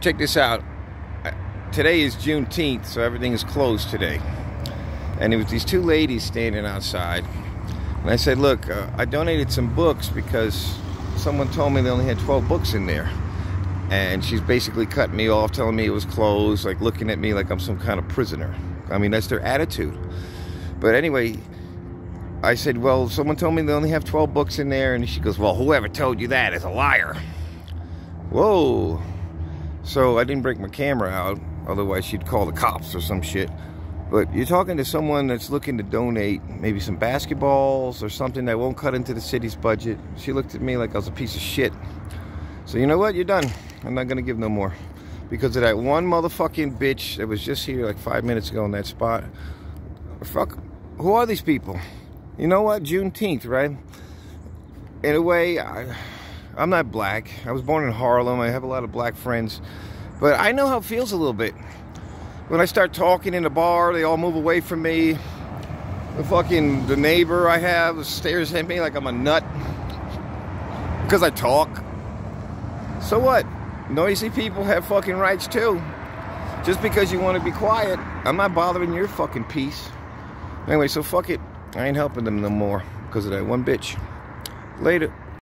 Check this out. Today is Juneteenth, so everything is closed today. And it was these two ladies standing outside. And I said, look, uh, I donated some books because someone told me they only had 12 books in there. And she's basically cutting me off, telling me it was closed, like looking at me like I'm some kind of prisoner. I mean, that's their attitude. But anyway, I said, well, someone told me they only have 12 books in there. And she goes, well, whoever told you that is a liar. Whoa. So I didn't break my camera out, otherwise she'd call the cops or some shit. But you're talking to someone that's looking to donate maybe some basketballs or something that won't cut into the city's budget. She looked at me like I was a piece of shit. So you know what? You're done. I'm not going to give no more. Because of that one motherfucking bitch that was just here like five minutes ago in that spot. Fuck. Who are these people? You know what? Juneteenth, right? In a way, I I'm not black. I was born in Harlem. I have a lot of black friends. But I know how it feels a little bit. When I start talking in the bar, they all move away from me. The fucking the neighbor I have stares at me like I'm a nut because I talk. So what? Noisy people have fucking rights too. Just because you want to be quiet, I'm not bothering your fucking peace. Anyway, so fuck it. I ain't helping them no more because of that one bitch. Later.